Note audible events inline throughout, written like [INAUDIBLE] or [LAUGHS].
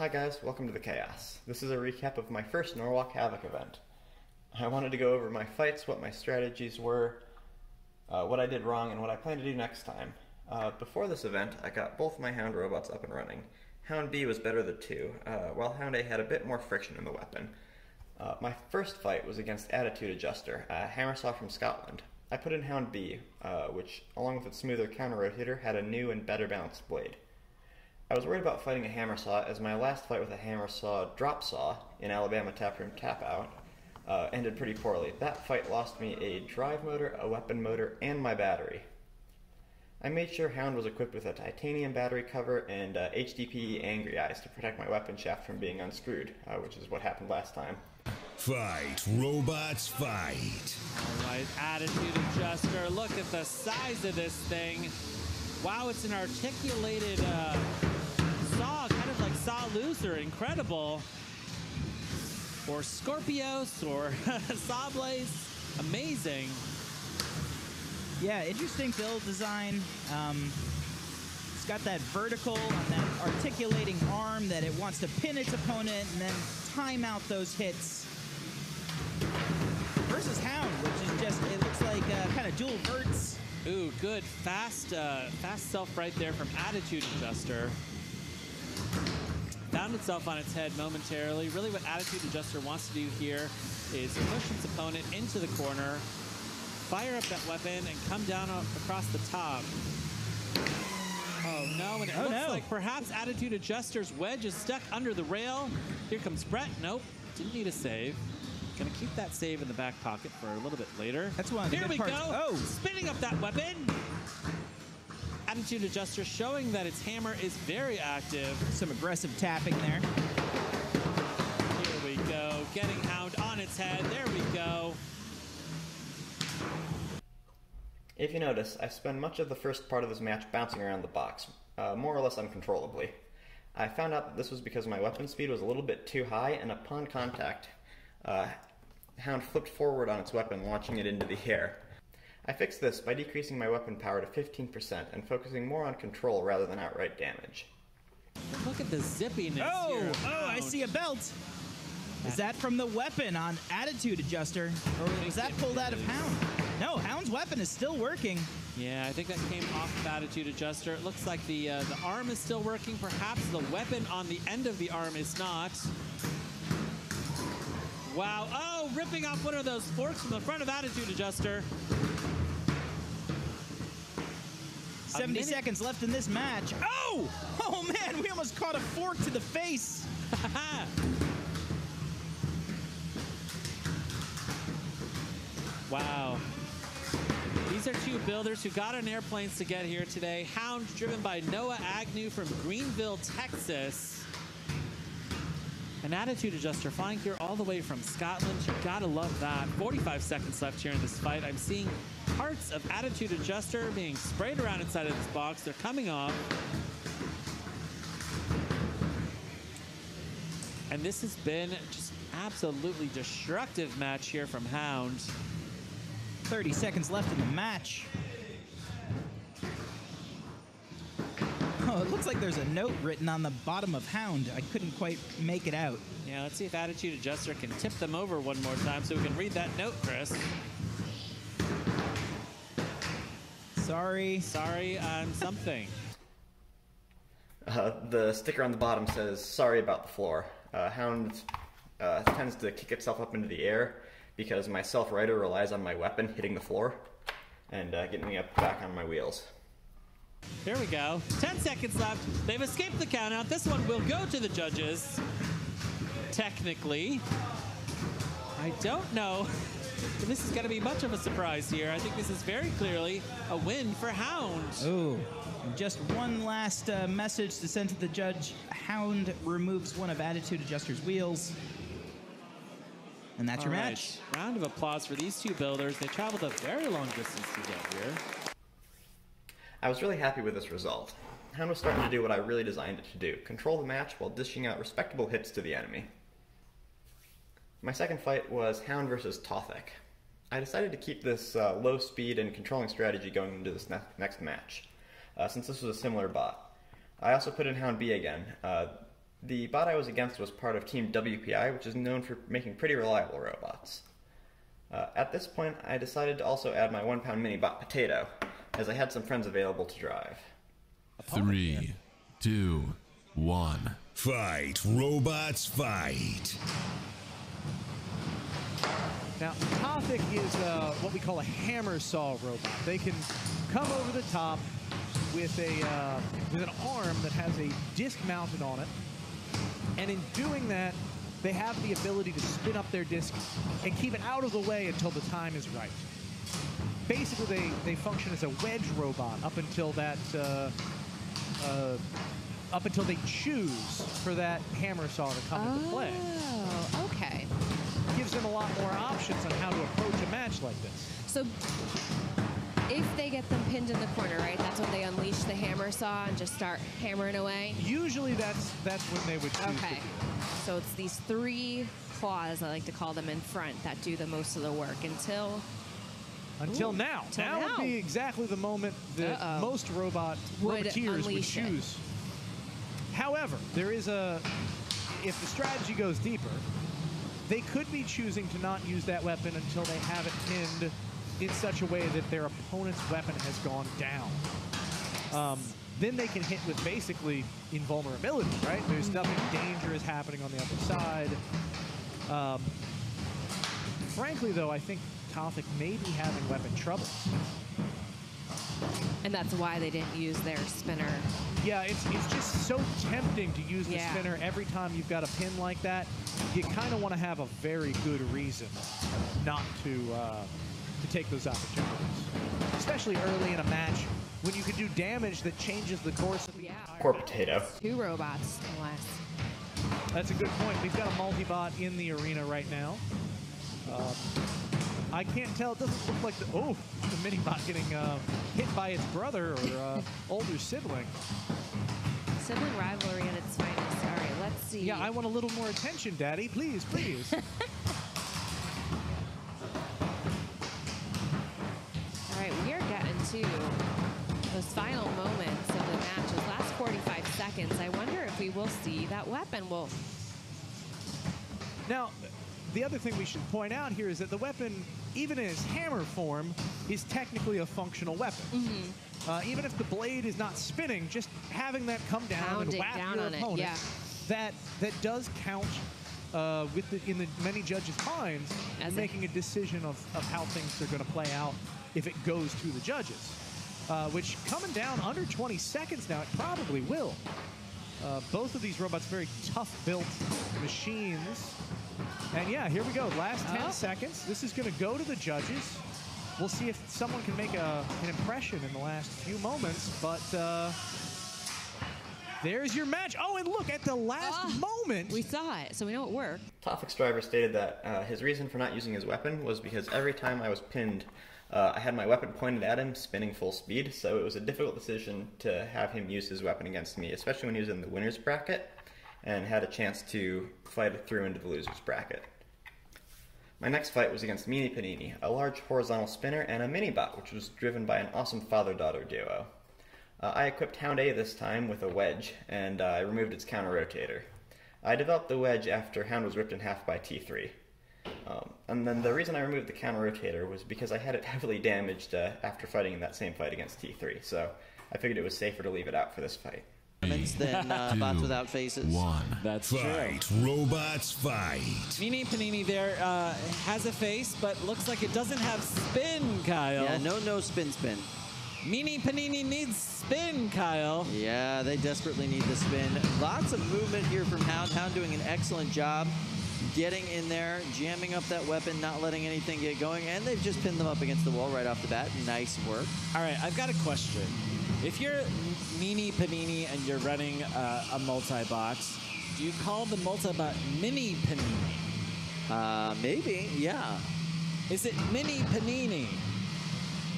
Hi guys, welcome to the Chaos. This is a recap of my first Norwalk Havoc event. I wanted to go over my fights, what my strategies were, uh, what I did wrong, and what I plan to do next time. Uh, before this event, I got both my Hound robots up and running. Hound B was better than 2, uh, while Hound A had a bit more friction in the weapon. Uh, my first fight was against Attitude Adjuster, a hammersaw from Scotland. I put in Hound B, uh, which, along with its smoother counter rotator, had a new and better balanced blade. I was worried about fighting a hammer saw, as my last fight with a hammer saw drop saw in Alabama Taproom Tap Out uh, ended pretty poorly. That fight lost me a drive motor, a weapon motor, and my battery. I made sure Hound was equipped with a titanium battery cover and uh, HDPE angry eyes to protect my weapon shaft from being unscrewed, uh, which is what happened last time. Fight, robots, fight. All right, attitude adjuster. Look at the size of this thing. Wow, it's an articulated uh, saw, kind of like saw looser. Incredible. Or Scorpios or [LAUGHS] Sawblaze. Amazing. Yeah, interesting build design. Um, it's got that vertical and that articulating arm that it wants to pin its opponent and then time out those hits. Versus Hound, which is just, it looks like uh, kind of dual verts. Ooh, good. Fast, uh, fast self right there from Attitude Adjuster. Found itself on its head momentarily. Really what Attitude Adjuster wants to do here is push its opponent into the corner, fire up that weapon, and come down across the top. Oh no, and it Oh, looks no. like perhaps Attitude Adjuster's wedge is stuck under the rail. Here comes Brett. Nope, didn't need a save. Gonna keep that save in the back pocket for a little bit later. That's one of the Here we parts. go. Oh. Spinning up that weapon. Attitude adjuster showing that its hammer is very active. Some aggressive tapping there. Here we go. Getting Hound on its head. There we go. If you notice, I spend much of the first part of this match bouncing around the box, uh, more or less uncontrollably. I found out that this was because my weapon speed was a little bit too high, and upon contact, uh, Hound flipped forward on its weapon, launching it into the air. I fixed this by decreasing my weapon power to 15% and focusing more on control rather than outright damage. Look at the zippiness Oh, here. of oh, I see a belt. Is that from the weapon on Attitude Adjuster? Or was that pulled out of Hound? No, Hound's weapon is still working. Yeah, I think that came off of attitude adjuster. It looks like the uh, the arm is still working. Perhaps the weapon on the end of the arm is not. Wow. Oh, ripping off one of those forks from the front of attitude adjuster. 70 seconds left in this match. Oh! Oh man, we almost caught a fork to the face. [LAUGHS] wow. These are two builders who got on airplanes to get here today. Hound driven by Noah Agnew from Greenville, Texas. An attitude adjuster flying here all the way from Scotland. You gotta love that. 45 seconds left here in this fight. I'm seeing parts of attitude adjuster being sprayed around inside of this box. They're coming off. And this has been just absolutely destructive match here from Hound. 30 seconds left in the match. Oh, [LAUGHS] it looks like there's a note written on the bottom of Hound. I couldn't quite make it out. Yeah, let's see if Attitude Adjuster can tip them over one more time so we can read that note, Chris. Sorry. Sorry, I'm something. [LAUGHS] Uh, the sticker on the bottom says, Sorry about the floor. Uh, Hound uh, tends to kick itself up into the air because my self rider relies on my weapon hitting the floor and uh, getting me up back on my wheels. Here we go. 10 seconds left. They've escaped the countout. This one will go to the judges. Technically. I don't know if [LAUGHS] this is going to be much of a surprise here. I think this is very clearly a win for Hound. Oh, and just one last uh, message to send to the judge. Hound removes one of Attitude Adjuster's wheels. And that's your All right. match. Round of applause for these two builders. They traveled a very long distance to get here. I was really happy with this result. Hound was starting to do what I really designed it to do control the match while dishing out respectable hits to the enemy. My second fight was Hound versus Tothik. I decided to keep this uh, low speed and controlling strategy going into this ne- next match, uh, since this was a similar bot. I also put in Hound B again. Uh, The bot I was against was part of Team WPI, which is known for making pretty reliable robots. Uh, at this point, I decided to also add my one pound mini bot Potato, as I had some friends available to drive. Three, two, one. Fight, robots, fight. Now, Tothik is uh, what we call a hammer saw robot. They can come over the top with a uh, with an arm that has a disc mounted on it, and in doing that, they have the ability to spin up their disc and keep it out of the way until the time is right. Basically, they, they function as a wedge robot up until that uh, uh, up until they choose for that hammer saw to come into play Oh, okay. gives them a lot more options on how to approach a match like this. So if they get them pinned in the corner, right, that's when they unleash the hammer saw and just start hammering away? Usually that's that's when they would Okay. So it's these three claws, I like to call them in front, that do the most of the work until. Until Ooh, now. till now, would be exactly the moment that Uh-oh. most robot Would roboteers would unleash it. choose. However, there is a if the strategy goes deeper, they could be choosing to not use that weapon until they have it pinned in such a way that their opponent's weapon has gone down. Um, then they can hit with basically invulnerability, right? There's nothing dangerous happening on the other side. Um, frankly, though, I think Tothik may be having weapon trouble. and that's why they didn't use their spinner. Yeah, it's, it's just so tempting to use the Yeah. spinner every time you've got a pin like that. You kind of want to have a very good reason not to uh, to take those opportunities, especially early in a match when you can do damage that changes the course of the Yeah. entire Poor Potato. Two robots, unless. That's a good point. We've got a multi-bot in the arena right now. Um, I can't tell. It doesn't look like the oh the mini bot getting uh, hit by its brother or uh, [LAUGHS] older sibling. Sibling rivalry at its finest. All right, let's see. Yeah, I want a little more attention, Daddy. Please, please. [LAUGHS] All right, we are getting to those final moments of the match. Those last 45 seconds. I wonder if we will see that weapon. Well, now, the other thing we should point out here is that the weapon, even in its hammer form, is technically a functional weapon. Mm-hmm. Uh, even if the blade is not spinning, just having that come down and whack down your on it, opponent, yeah. that that does count uh, with the, in the many judges' minds As in making a decision of, of how things are going to play out if it goes to the judges. Uh, which coming down under 20 seconds now, it probably will. Uh, both of these robots very tough built machines. And yeah, here we go. Last 10 Oh. seconds. This is going to go to the judges. We'll see if someone can make a, an impression in the last few moments. But uh, there's your match. Oh, and look, at the last Ah, moment. we saw it, so we know it worked. Tothik's driver stated that uh, his reason for not using his weapon was because every time I was pinned, uh, I had my weapon pointed at him, spinning full speed, so it was a difficult decision to have him use his weapon against me, especially when he was in the winner's bracket and had a chance to fight it through into the loser's bracket. My next fight was against Meanie Panini, a large horizontal spinner, and a mini bot, which was driven by an awesome father daughter duo. Uh, I equipped Hound A this time with a wedge, and uh, I removed its counter rotator. I developed the wedge after Hound was ripped in half by T3. Um, and then the reason I removed the counter rotator was because I had it [LAUGHS] heavily damaged uh, after fighting in that same fight against T3, so I figured it was safer to leave it out for this fight. Than uh, bots without faces. One. That's true. fight, robots, fight. Meanie Panini there uh, has a face, but looks like it doesn't have spin, Kyle. Yeah, no, no spin, spin. Meanie Panini needs spin, Kyle. Yeah, they desperately need the spin. Lots of movement here from Hound. Hound doing an excellent job getting in there, jamming up that weapon, not letting anything get going, and they've just pinned them up against the wall right off the bat. Nice work. All right, I've got a question. If you're Meanie Panini and you're running uh, a multi-box, do you call the multi box Mini Panini? Uh, maybe, yeah. Is it Mini Panini?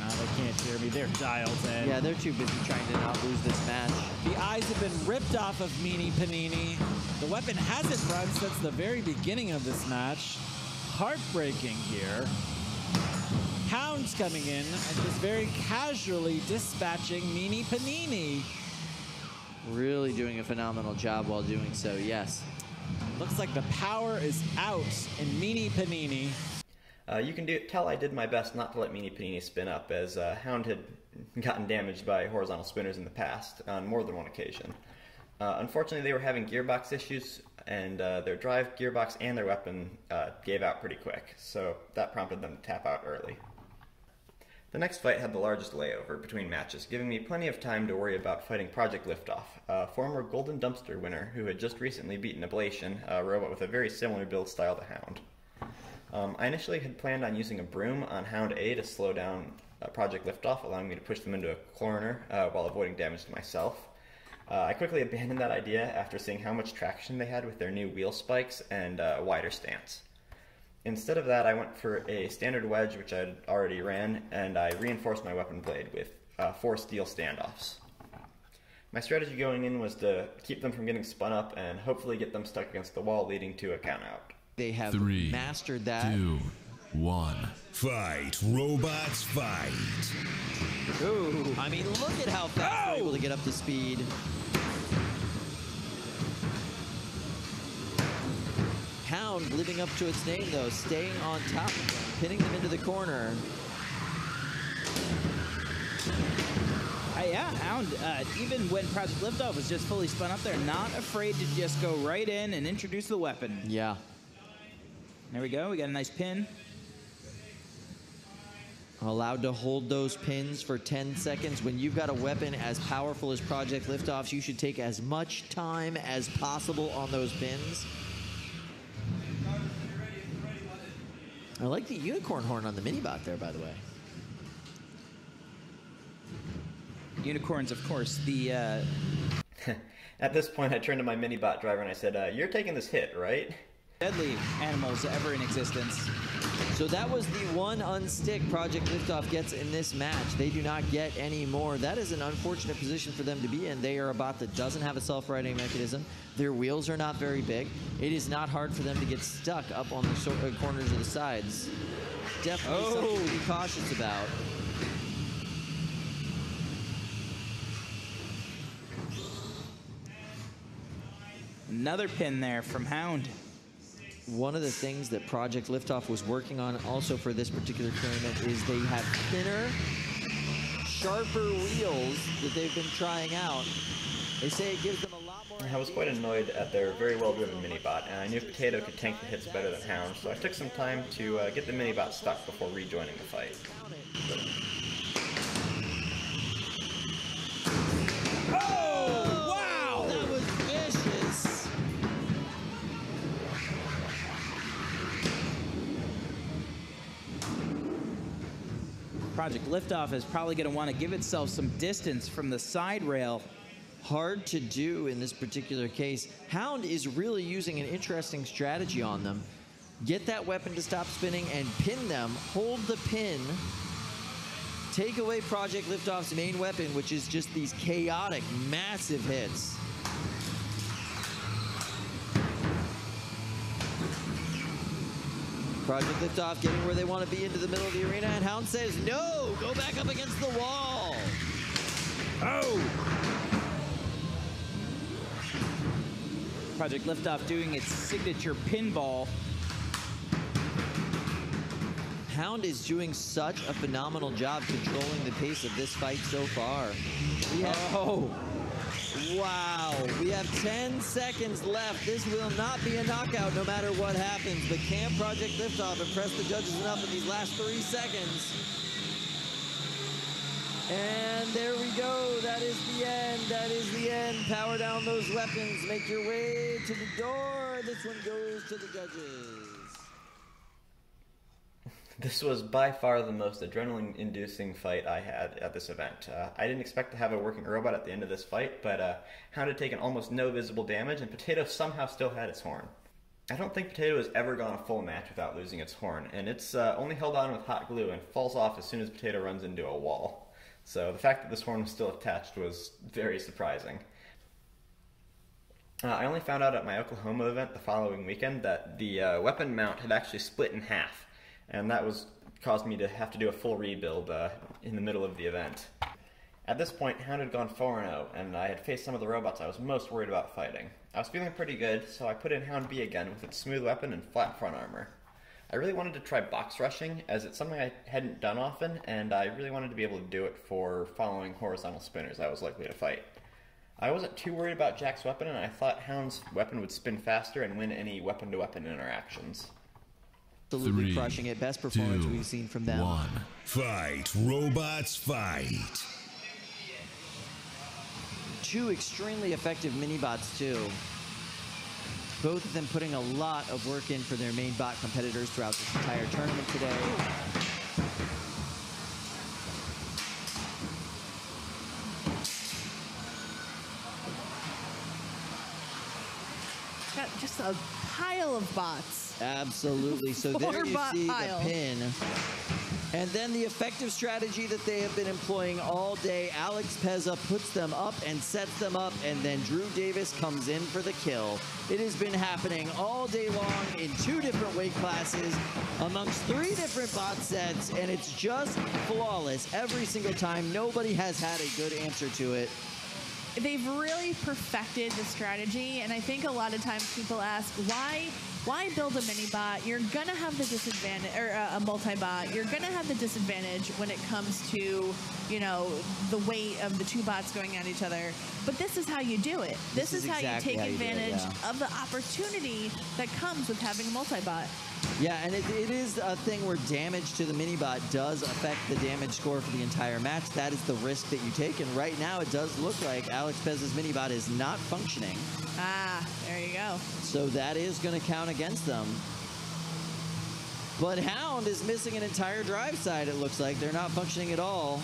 Ah, they can't hear me. They're dialed in. Yeah, they're too busy trying to not lose this match. The eyes have been ripped off of Meanie Panini. The weapon hasn't run since the very beginning of this match. Heartbreaking here. Hound's coming in and just very casually dispatching Meanie Panini. Really doing a phenomenal job while doing so, yes. Looks like the power is out in Meanie Panini. Uh, you can do, tell I did my best not to let Meanie Panini spin up, as uh, Hound had gotten damaged by horizontal spinners in the past on more than one occasion. Uh, unfortunately, they were having gearbox issues, and uh, their drive, gearbox, and their weapon uh, gave out pretty quick, so that prompted them to tap out early. The next fight had the largest layover between matches, giving me plenty of time to worry about fighting Project Liftoff, a former Golden Dumpster winner who had just recently beaten Ablation, a robot with a very similar build style to Hound. Um, I initially had planned on using a broom on Hound A to slow down uh, Project Liftoff, allowing me to push them into a corner uh, while avoiding damage to myself. Uh, I quickly [LAUGHS] abandoned that idea after seeing how much traction they had with their new wheel spikes and uh, wider stance. Instead of that, I went for a standard wedge, which I'd already ran, and I reinforced my weapon blade with uh, four steel standoffs. My strategy going in was to keep them from getting spun up and hopefully get them stuck against the wall, leading to a count out. They have Three, mastered that. two, one. Fight, robots, fight. Ooh. I mean, look at how fast they're able to get up to speed. Living up to its name, though, staying on top of them, pinning them into the corner. Uh, yeah, Hound, uh, even when Project Liftoff was just fully spun up there, not afraid to just go right in and introduce the weapon. Yeah. There we go. We got a nice pin. Allowed to hold those pins for 10 seconds. When you've got a weapon as powerful as Project Liftoff's, you should take as much time as possible on those pins. I like the unicorn horn on the minibot there, by the way. Unicorns, of course. The uh, [LAUGHS] At this point, I turned to my minibot driver and I said, uh, You're taking this hit, right? deadly animals ever in existence. So that was the one unstick Project Liftoff gets in this match. They do not get any more. That is an unfortunate position for them to be in. They are a bot that doesn't have a self-righting mechanism. Their wheels are not very big. It is not hard for them to get stuck up on the uh, corners of the sides. Definitely something to be cautious about. Another pin there from Hound. One of the things that Project Liftoff was working on also for this particular tournament is they have thinner, sharper wheels that they've been trying out. They say it gives them a lot more. I was quite annoyed at their very well driven minibot, and I knew Potato could tank the hits better than Hound, so I took some time to uh, get the minibot stuck before rejoining the fight. Project Liftoff is probably going to want to give itself some distance from the side rail. Hard to do in this particular case. Hound is really using an interesting strategy on them. Get that weapon to stop spinning and pin them. Hold the pin. Take away Project Liftoff's main weapon, which is just these chaotic, massive hits. Project Liftoff getting where they want to be into the middle of the arena, and Hound says, no, go back up against the wall. Oh! Project Liftoff doing its signature pinball. Hound is doing such a phenomenal job controlling the pace of this fight so far. We have, Oh, wow. We have 10 seconds left. This will not be a knockout no matter what happens. But can Project Liftoff impress the judges enough in these last three seconds? And there we go. That is the end. That is the end. Power down those weapons. Make your way to the door. This one goes to the judges. This was by far the most adrenaline inducing fight I had at this event. Uh, I didn't expect to have a working robot at the end of this fight, but uh, Hound had taken almost no visible damage, and Potato somehow still had its horn. I don't think Potato has ever gone a full match without losing its horn, and it's uh, only held on with hot glue and falls off as soon as Potato runs into a wall. So the fact that this horn was still attached was very surprising. Uh, I only found out at my Oklahoma event the following weekend that the uh, weapon mount had actually split in half, and that was caused me to have to do a full rebuild uh, in the middle of the event. At this point, Hound had gone 4 0, and I had faced some of the robots I was most worried about fighting. I was feeling pretty good, so I put in Hound B again with its smooth weapon and flat front armor. I really wanted to try box rushing, as it's something I hadn't done often, and I really wanted to be able to do it for following horizontal spinners I was likely to fight. I wasn't too worried about Jack's weapon, and I thought Hound's weapon would spin faster and win any weapon to weapon interactions. Absolutely Three, crushing it. Best performance two, we've seen from them. One. Fight. Robots fight. Two extremely effective mini bots too. Both of them putting a lot of work in for their main bot competitors throughout this entire tournament today. Got just a pile of bots. Absolutely. So [LAUGHS] there you see pile. the pin. And then the effective strategy that they have been employing all day. Alex Pezza puts them up and sets them up, and then Drew Davis comes in for the kill. It has been happening all day long in two different weight classes amongst three different bot sets, and it's just flawless every single time. Nobody has had a good answer to it. They've really perfected the strategy, and I think a lot of times people ask why. Why build a mini bot? You're gonna have the disadvantage, or uh, a multi bot. You're gonna have the disadvantage when it comes to, you know, the weight of the two bots going at each other. But this is how you do it. This, This is is, how exactly you take how you do it, advantage yeah. of the opportunity that comes with having a multi bot. Yeah, and it, it is a thing where damage to the mini bot does affect the damage score for the entire match. That is the risk that you take, and right now it does look like Alex Pez's mini bot is not functioning. Ah, you go. So that is going to count against them. But Hound is missing an entire drive side, it looks like. They're not functioning at all.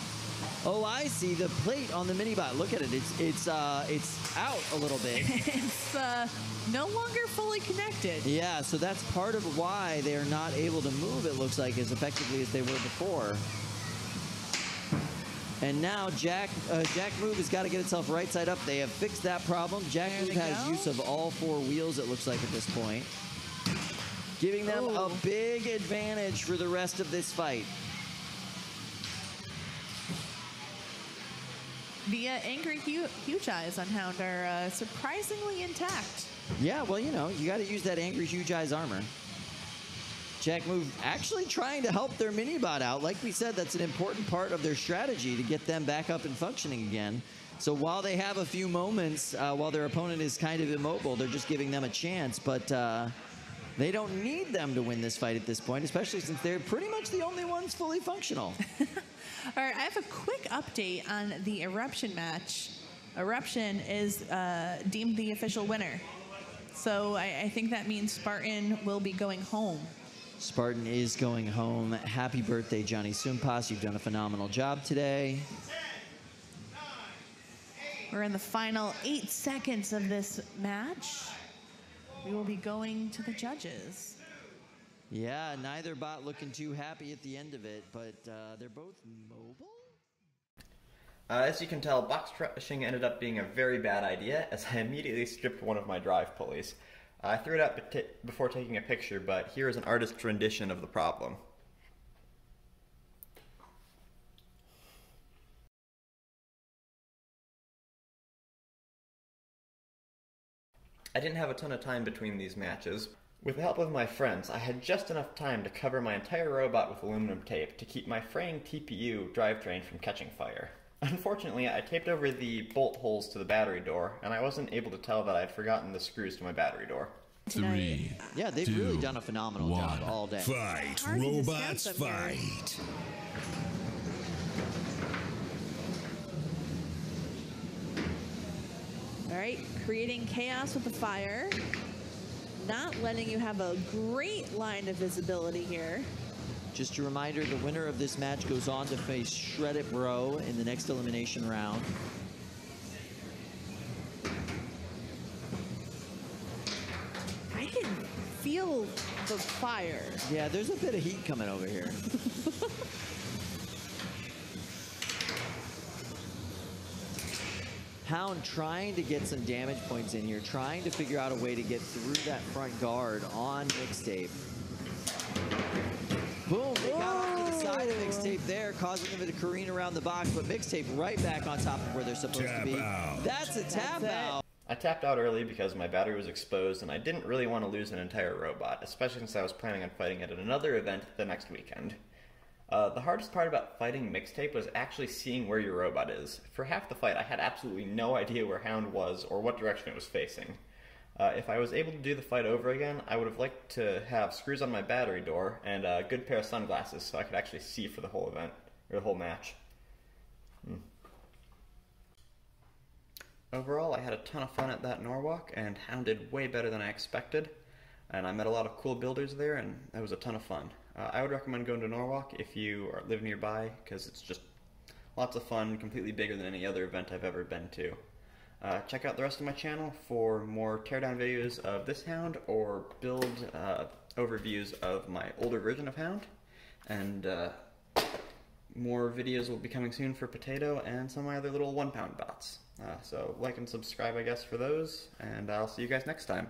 Oh, I see the plate on the mini bot. Look at it. It's it's uh it's out a little bit. [LAUGHS] it's uh, no longer fully connected. Yeah, so that's part of why they are not able to move, it looks like, as effectively as they were before. And now Jack uh, Jack Move has got to get itself right side up. They have fixed that problem. Jack There Move has go. use of all four wheels, it looks like, at this point. Giving them a big advantage for the rest of this fight. The uh, angry hu- huge eyes on Hound are uh, surprisingly intact. Yeah, well, you know, you got to use that Angry Huge Eyes armor. Jack Move actually trying to help their mini bot out. Like we said, that's an important part of their strategy to get them back up and functioning again. So while they have a few moments, uh, while their opponent is kind of immobile, they're just giving them a chance. But uh, they don't need them to win this fight at this point, especially since they're pretty much the only ones fully functional. [LAUGHS] All right, I have a quick update on the Eruption match. Eruption is uh, deemed the official winner. So I, I think that means Spartan will be going home. Spartan is going home. Happy birthday, Johnny Sumpas. You've done a phenomenal job today. We're in the final eight seconds of this match. We will be going to the judges. Yeah, neither bot looking too happy at the end of it, but uh, they're both mobile. Uh, as you can tell, box rushing ended up being a very bad idea as I immediately stripped one of my drive pulleys. I threw it up before taking a picture, but here is an artist's rendition of the problem. I didn't have a ton of time between these matches. With the help of my friends, I had just enough time to cover my entire robot with aluminum tape to keep my fraying TPU drivetrain from catching fire. Unfortunately, I taped over the bolt holes to the battery door, and I wasn't able to tell that I had forgotten the screws to my battery door. Three. Yeah, they've two, really done a phenomenal job all day. Fight. Robots discuss them here. fight. All right, creating chaos with the fire. Not letting you have a great line of visibility here. Just a reminder, the winner of this match goes on to face Shred It Bro in the next elimination round. I can feel the fire. Yeah, there's a bit of heat coming over here. [LAUGHS] Hound trying to get some damage points in here, trying to figure out a way to get through that front guard on Mixtape. Mixtape. Mixtape there, causing them to careen around the box, but Mixtape right back on top of where they're supposed Tap to be. out. That's a tap it. out. I tapped out early because my battery was exposed and I didn't really want to lose an entire robot, especially since I was planning on fighting it at another event the next weekend. Uh, the hardest part about fighting mixtape was actually seeing where your robot is. For half the fight, I had absolutely no idea where Hound was or what direction it was facing. Uh, if I was able to do the fight over again, I would have liked to have screws on my battery door and a good pair of sunglasses so I could actually see for the whole event, or the whole match. Overall, I had a ton of fun at that Norwalk, and hounded way better than I expected. And I met a lot of cool builders there, and it was a ton of fun. Uh, I would recommend going to Norwalk if you are, live nearby, because it's just lots of fun, completely bigger than any other event I've ever been to. Uh, check out the rest of my channel for more teardown videos of this Hound or build uh, overviews of my older version of Hound. And uh, more videos will be coming soon for Potato and some of my other little one pound bots. Uh, so like and subscribe, I guess, for those, and I'll see you guys next time.